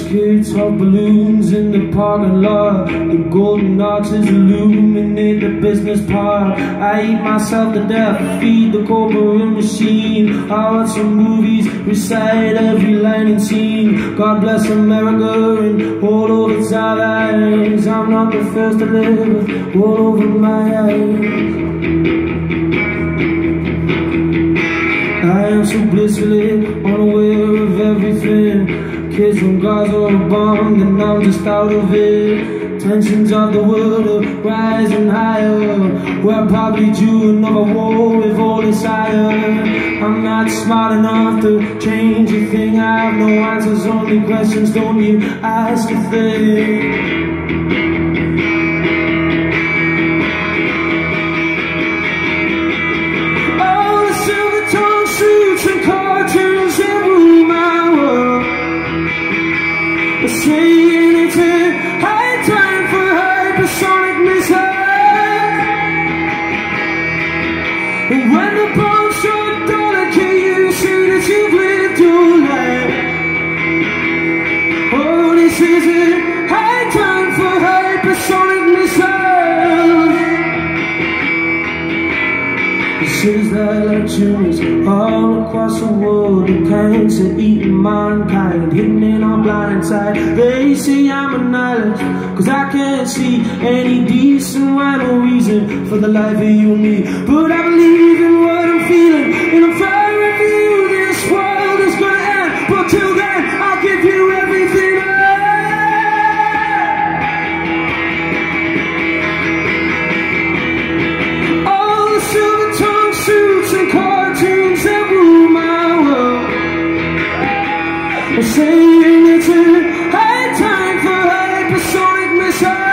of balloons in the parking lot. The golden arches illuminate the business park I eat myself to death, feed the corporate machine. I watch some movies, recite every line and scene. God bless America and all of its allies. I'm not the first to live with all over my eyes. I am so blissfully unaware of everything Kids from Gaza are bombed and I'm just out of it. Tensions of the world are rising higher. We're probably due another war with all desire I'm not smart enough to change a thing. I have no answers, only questions Don't you ask a thing when the bombs shot down, I can you say that you've lived your life. Oh, this is a Is that tumors all across the world, the cancer eating mankind, hidden in our blind side. They say I'm an island, cause I can't see any decent rhyme or reason for the life of you and me. But I believe in what I'm feeling, and I'm trying are saying it's a high time for hypersonic missiles.